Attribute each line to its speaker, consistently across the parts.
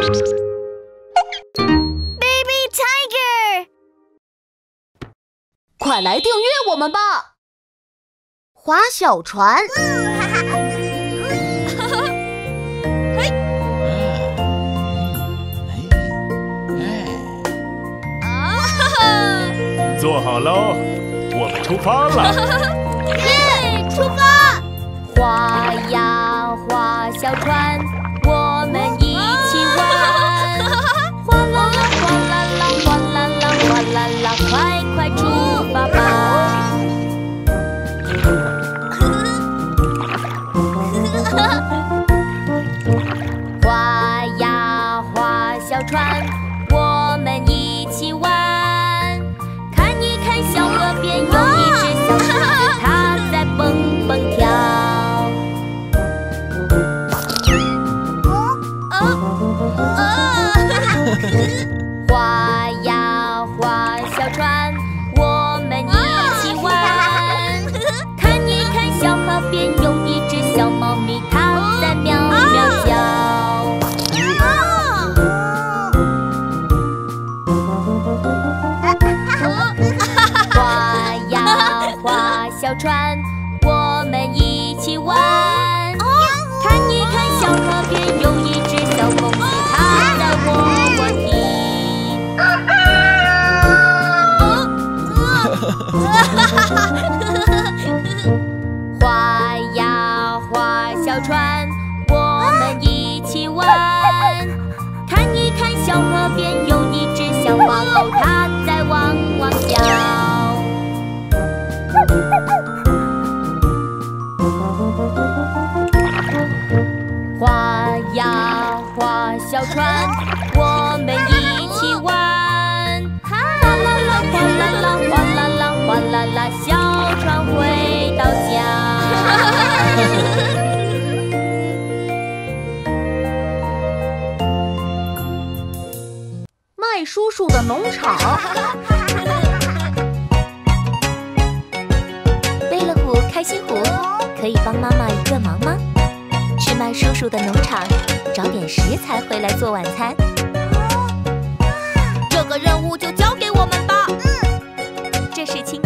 Speaker 1: Baby Tiger，
Speaker 2: 快来订阅我们吧！
Speaker 3: 划小船。
Speaker 4: 坐好喽，我们出发了！
Speaker 1: 耶，出发！
Speaker 2: 划呀划小船，我们一起玩。看一看小河边有一只小公鸡，它在窝窝啼。划呀划小船，我们一起玩。看一看小河边有一只小花狗，它
Speaker 3: 叔叔的农场。
Speaker 2: 贝乐虎、开心虎，可以帮妈妈一个忙吗？去麦叔叔的农场找点食材回来做晚餐。
Speaker 1: 这个任务就交给我们吧。
Speaker 2: 这是清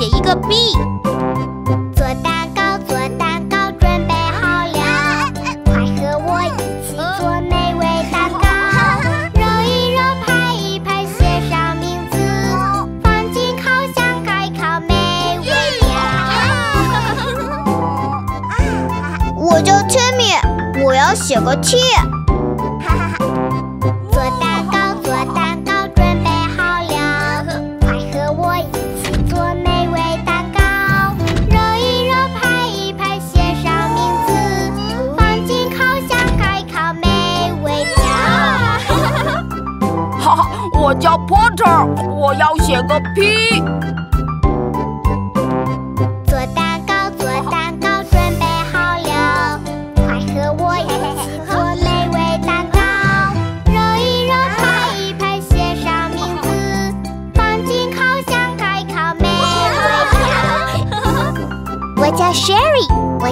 Speaker 1: 写
Speaker 2: 一个 b
Speaker 1: 做蛋糕做蛋糕准备好了，快和我一起做美味蛋糕，揉一揉，拍一拍，写上名字，放进烤箱开烤，美味呀。我叫 Timmy，我要写个 T。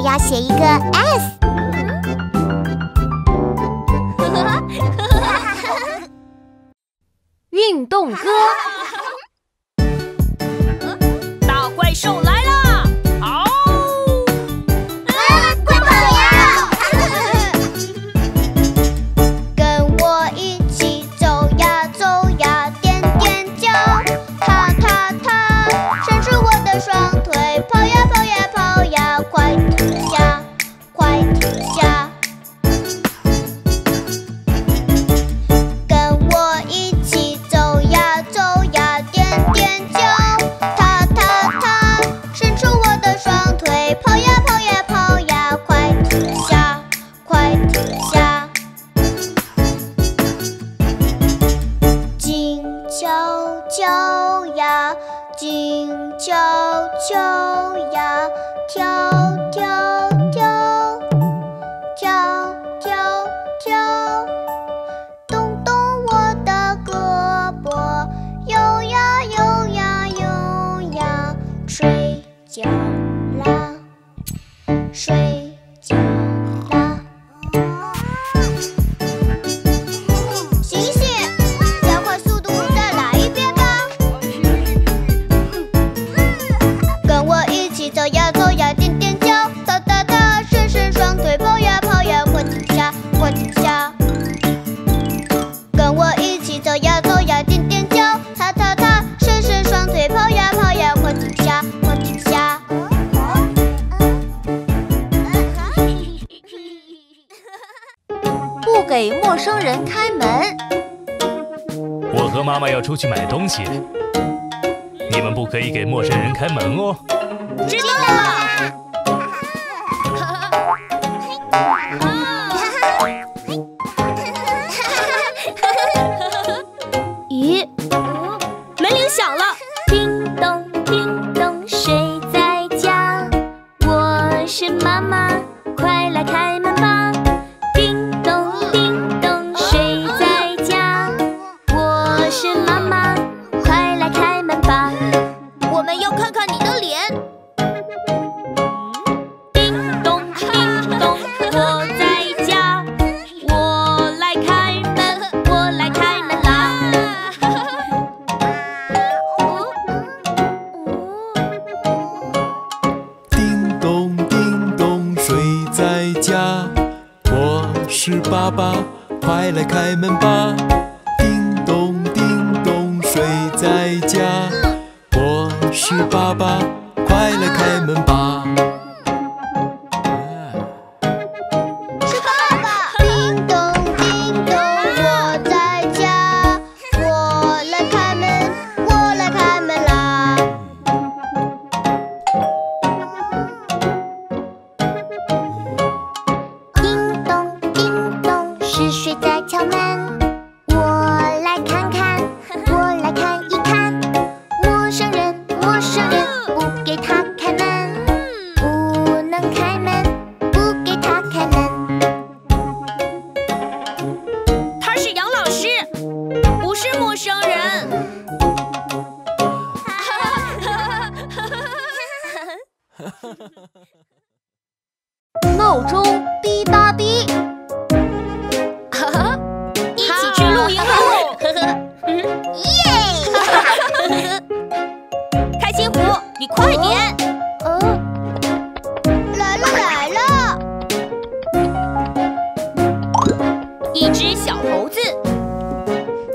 Speaker 5: 要写
Speaker 1: 一个 s 睡。
Speaker 4: 要出去买东西，你们不可以给陌生人开门哦。
Speaker 2: 知道了。快来开门吧猴子。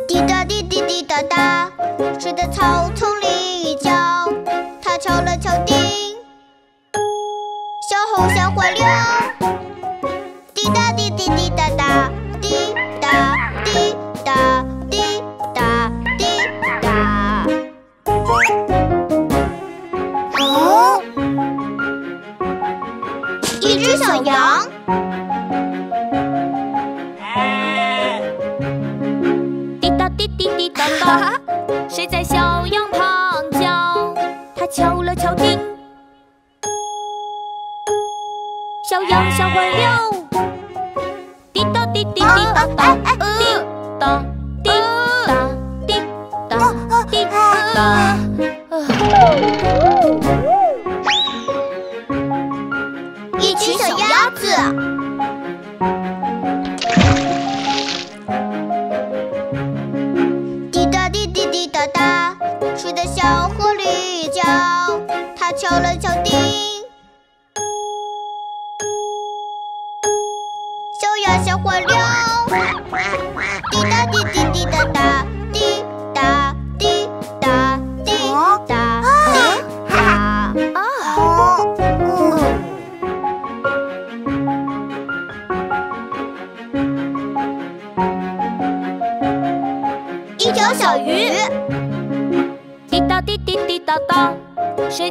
Speaker 1: 滴答滴滴滴答答，睡在草丛里一觉。他敲了敲钉，小猴吓坏了。小
Speaker 2: 河流，滴答滴滴滴答答，滴答滴答滴答滴答。
Speaker 1: 一群小鸭子，滴答滴滴滴答答，睡在小河里叫，它敲了敲。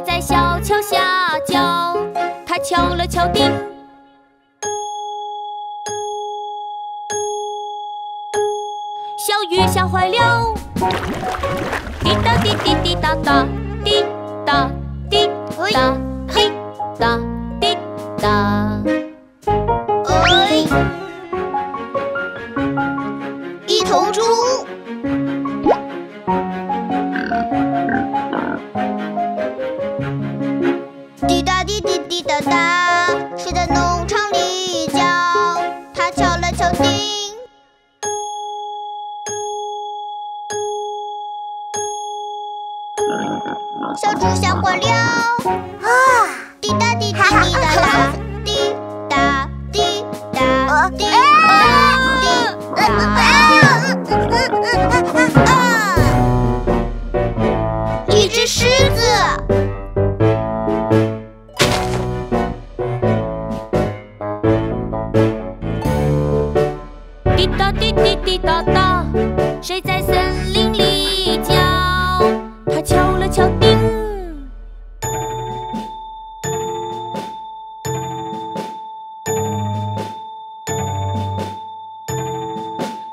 Speaker 2: 在小桥下叫，他敲了敲钉，小雨下坏了，滴答滴滴滴答答。谁在森林里叫？他敲了敲钉。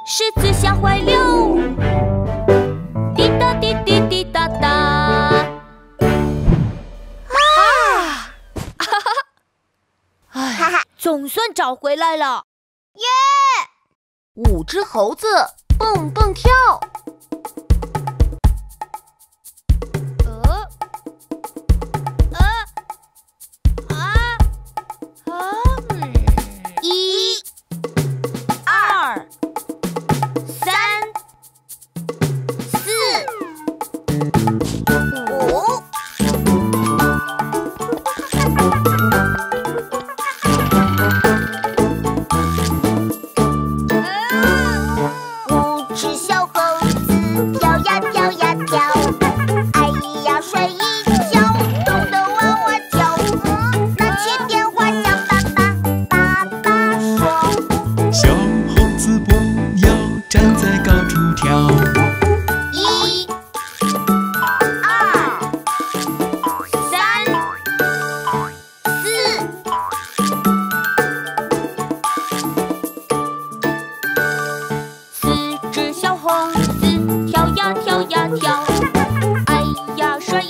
Speaker 2: 狮子吓坏了。滴答滴滴滴答答。
Speaker 1: 啊 哈哈哈，哎，
Speaker 2: 总算找回来了。耶！
Speaker 3: 五只猴子。蹦蹦跳。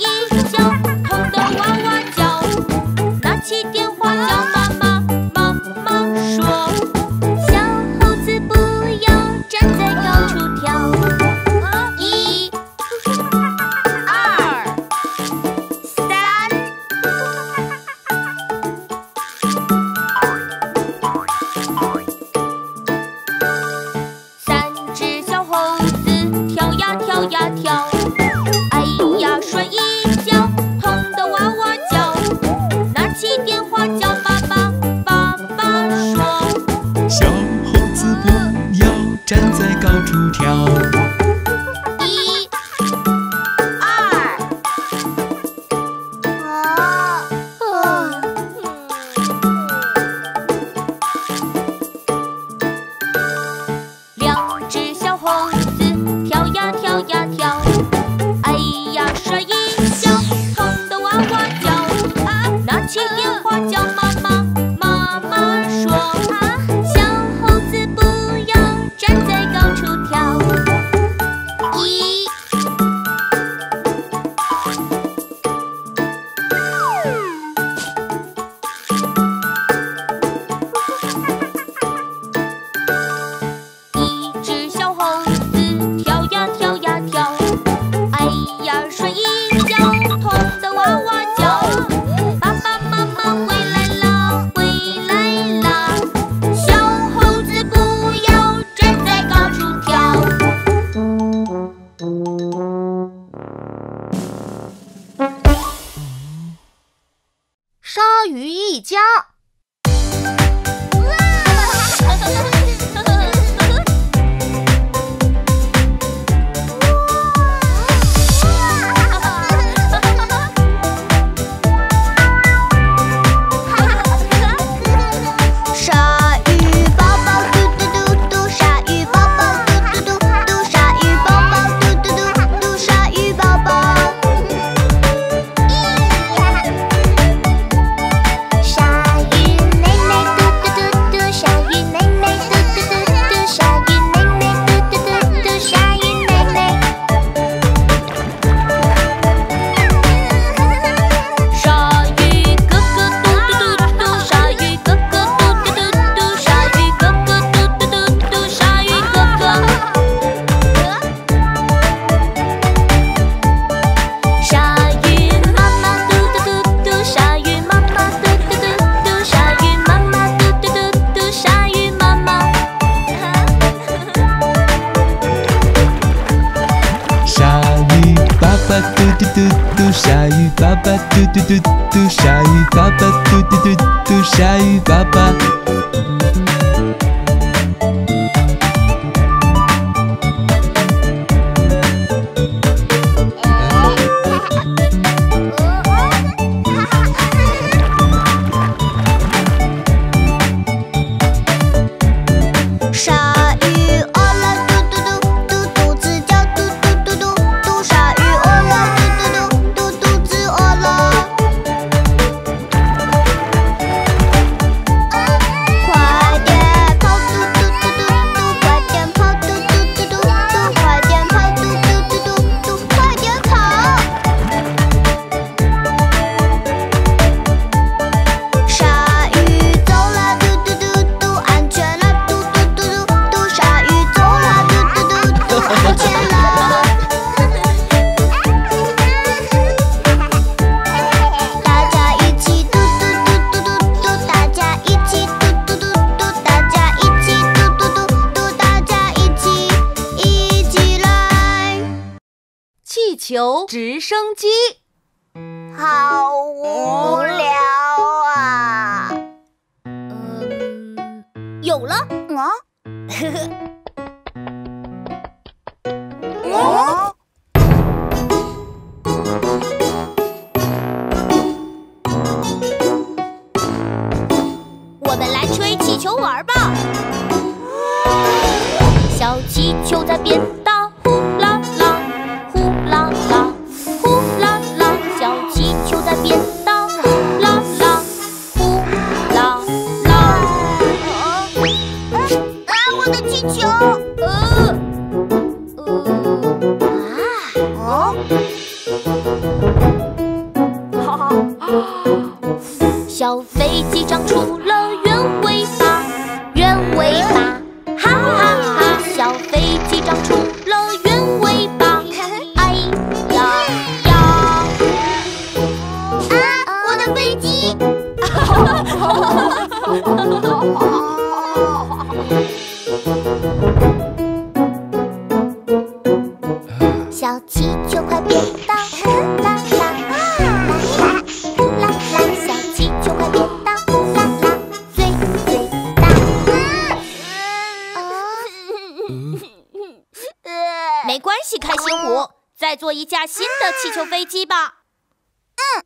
Speaker 2: Maggie. 嘟嘟嘟鲨鱼爸爸嘟
Speaker 1: 嘟嘟嘟鲨鱼爸爸
Speaker 6: 球直升机，
Speaker 5: 好无聊啊！
Speaker 2: 嗯，有了！
Speaker 5: 啊，呵呵，哦，
Speaker 2: 我们来吹气球玩吧。小气球在变小气球
Speaker 5: 快变大，呼啦啦，呼啦啦，呼啦啦，小气球快变大，呼啦啦，最最大。
Speaker 2: 没关系，开心虎，再做一架新的气球飞机吧。嗯。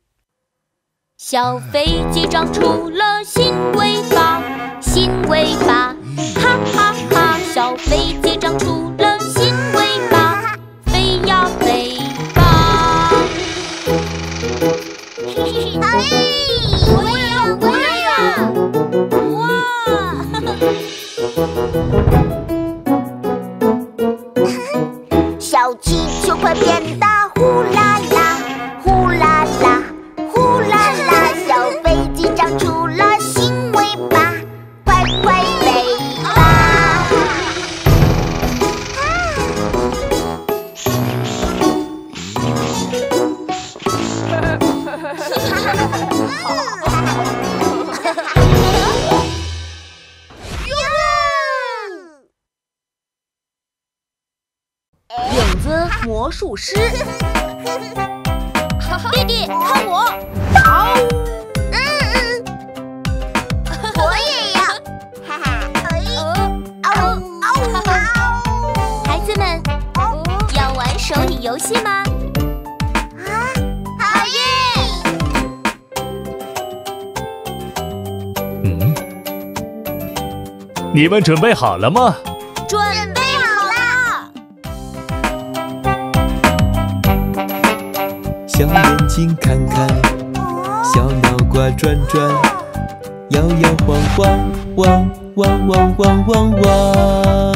Speaker 2: 小飞机长出了新尾巴，新尾巴，小
Speaker 5: 气球快变大，呼啦啦，呼啦
Speaker 1: 魔术师，
Speaker 2: 弟弟，看我！
Speaker 5: 我也要，哈哈！哎，嗷嗷嗷！
Speaker 2: 孩子们，要玩手语游戏吗？
Speaker 5: 啊好耶！
Speaker 4: 嗯，你们准备好了吗？
Speaker 2: 准
Speaker 7: 睛看看，小脑瓜转转，摇摇晃晃，汪汪汪汪汪汪，汪。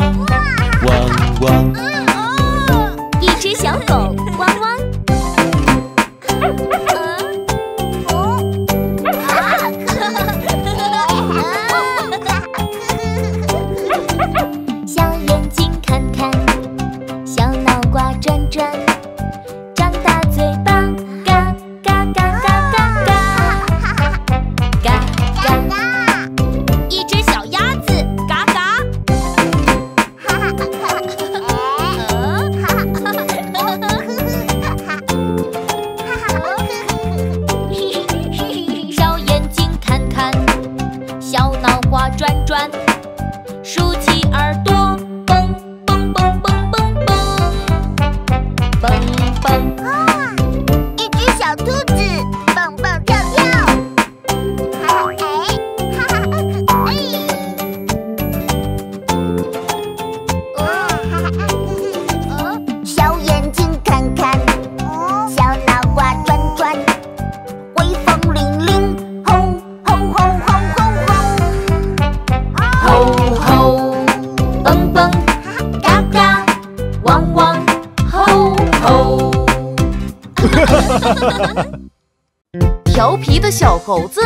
Speaker 1: 猴子，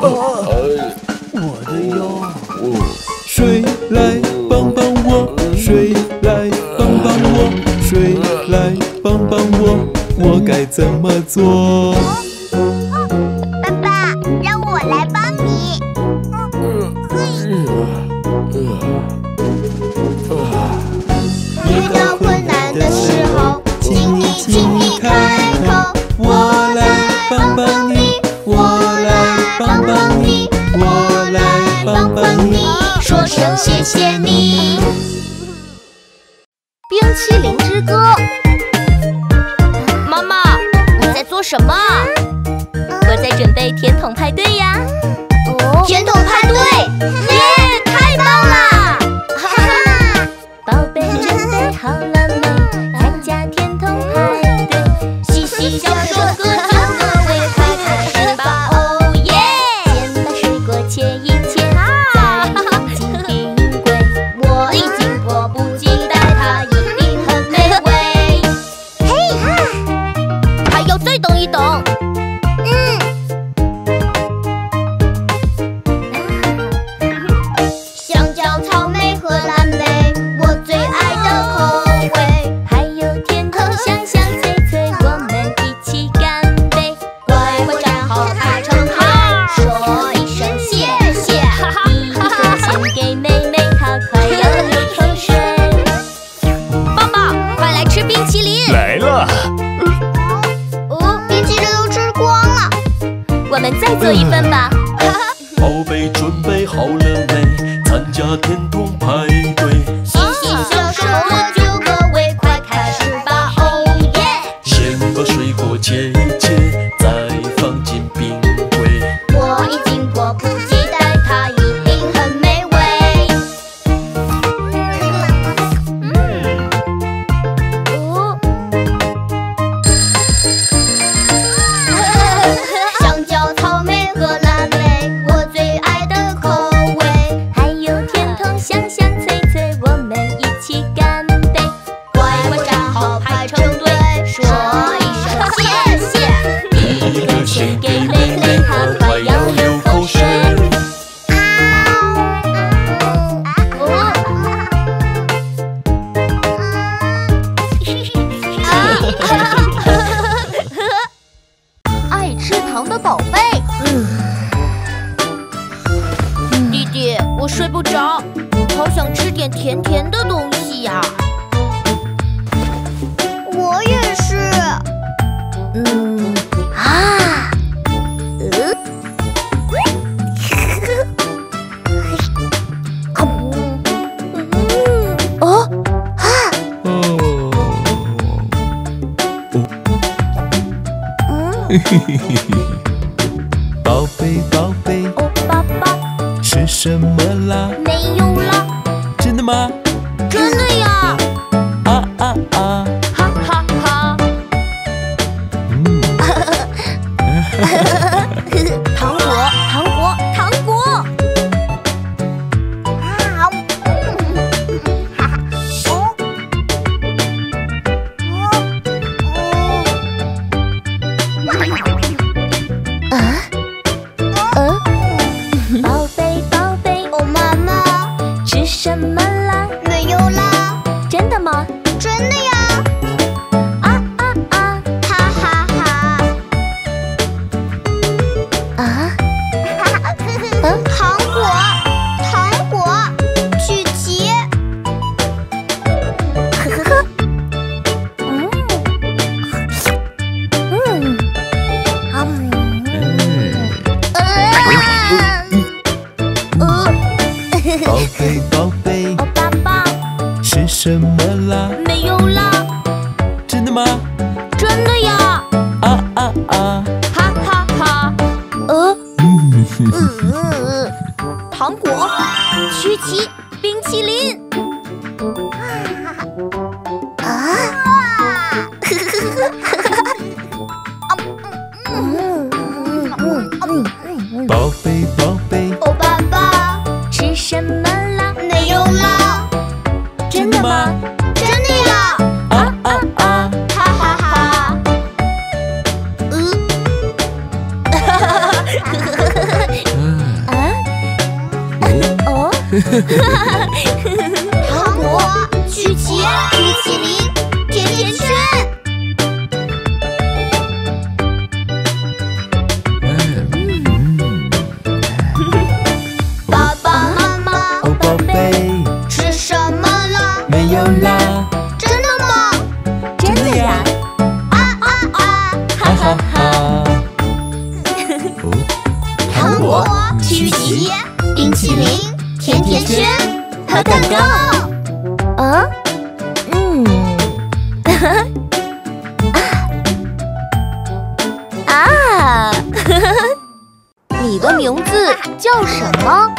Speaker 1: 啊，
Speaker 3: 我的
Speaker 4: 腰，
Speaker 7: 谁来帮帮我？谁来帮帮我？谁来帮帮我？我该怎么做？
Speaker 2: Yes. 长，好
Speaker 5: 想吃点甜甜的东西呀！
Speaker 3: 我也是。嗯，啊，呃，
Speaker 7: 呵呵，嘿，空，嗯，
Speaker 2: 哦，
Speaker 7: 啊，
Speaker 5: 嗯，嘿嘿
Speaker 7: 嘿。宝贝，宝贝，
Speaker 6: 爸爸
Speaker 7: 是什么啦？
Speaker 6: 没有啦。
Speaker 7: 真的吗？
Speaker 6: 真的呀。
Speaker 7: 啊啊啊！
Speaker 6: 哈哈哈！呃，
Speaker 2: 嗯
Speaker 1: 嗯
Speaker 6: 嗯，
Speaker 1: 糖果、曲奇、冰淇淋。
Speaker 2: 你的名字叫什么？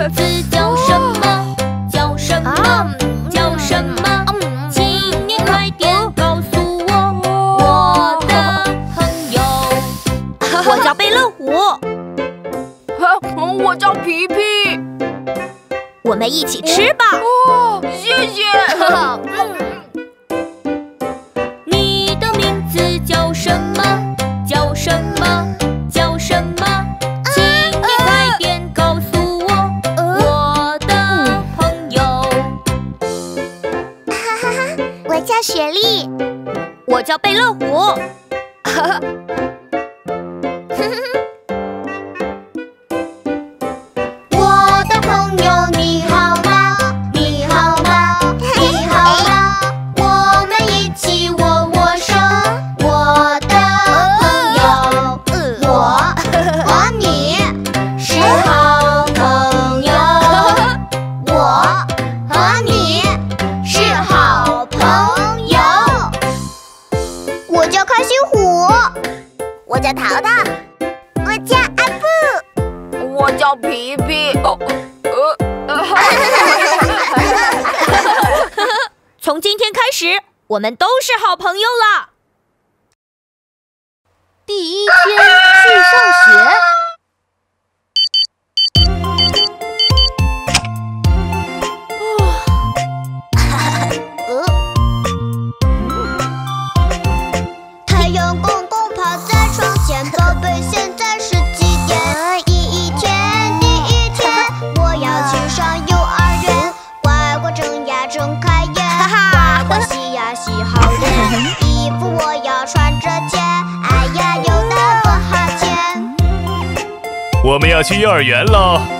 Speaker 6: 儿字叫什么？叫什么？叫什么？请你快点告诉我，我的朋友。
Speaker 2: 我叫贝乐虎。
Speaker 8: 我叫
Speaker 9: 皮皮。
Speaker 2: 我们一起吃吧。
Speaker 1: teacher. 幼儿园
Speaker 4: 喽。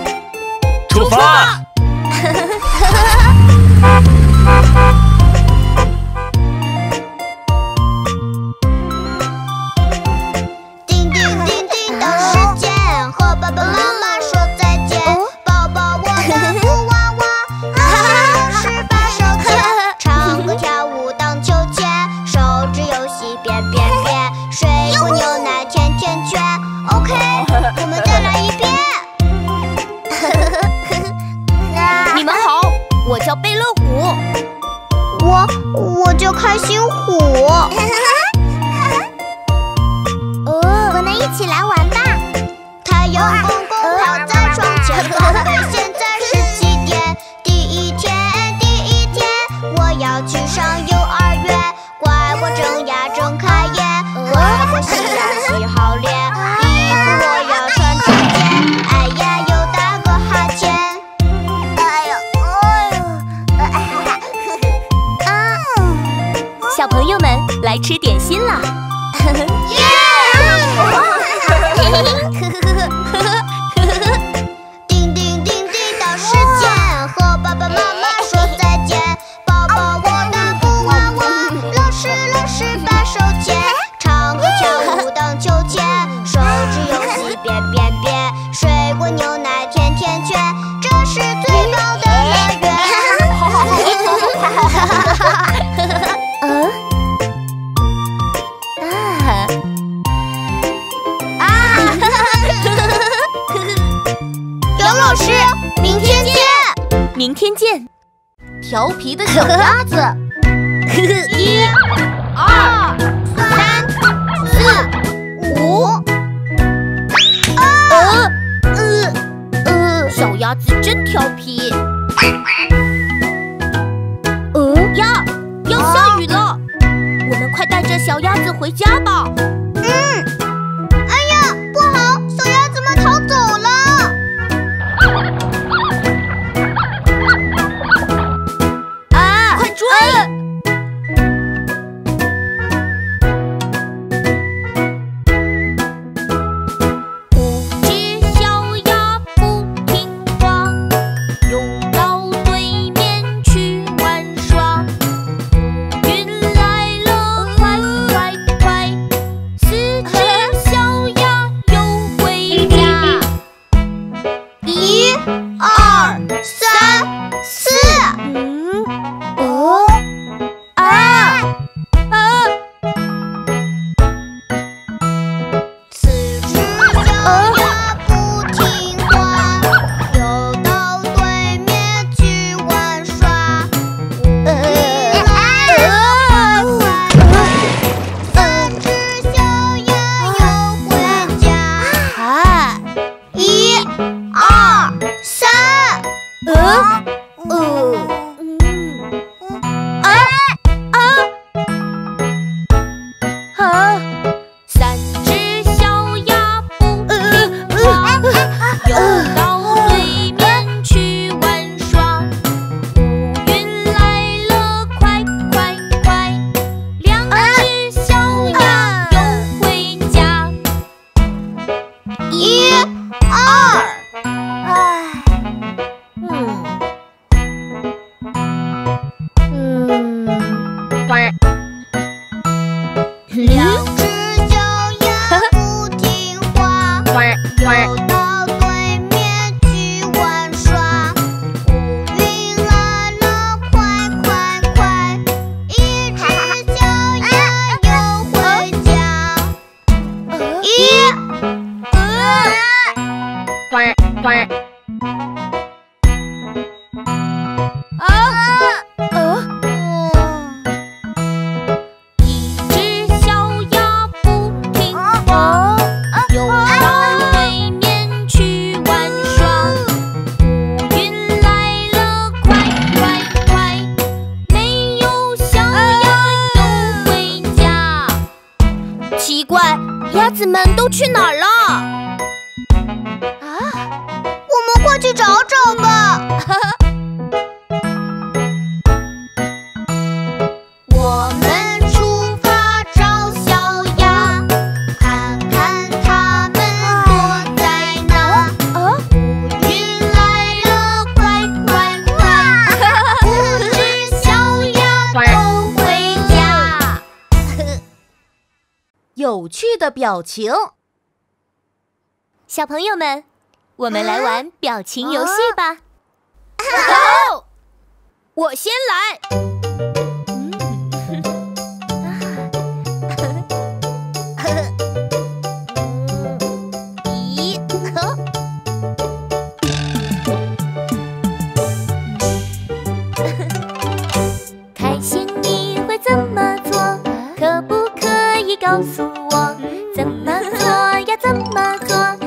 Speaker 6: 有趣的表情。
Speaker 2: 小朋友们我们来玩表情游戏吧。
Speaker 6: 好。我先来。
Speaker 10: 告诉我
Speaker 5: 怎么做呀怎么做。